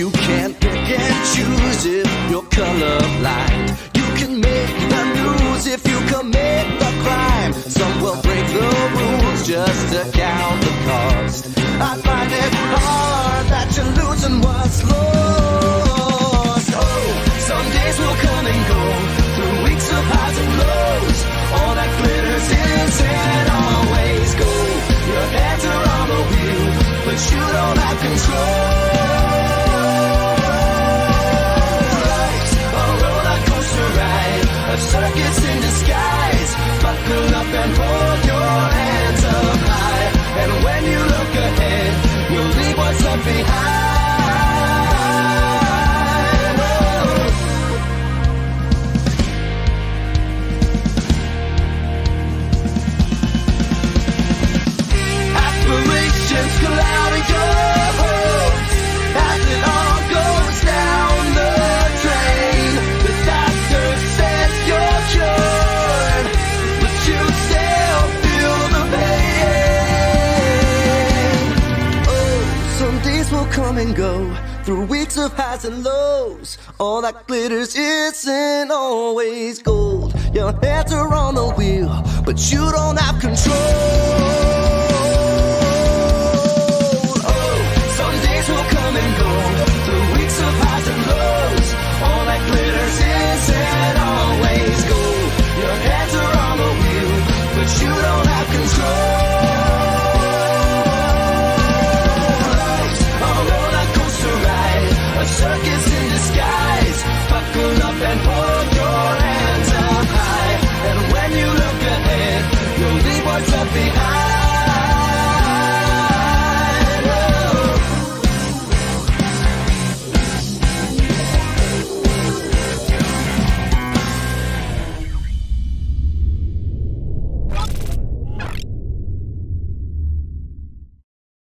You can't pick and choose if you're colorblind. You can make the news if you come and go through weeks of highs and lows. All that glitters isn't always gold. Your hands are on the wheel, but you don't have control. hold you.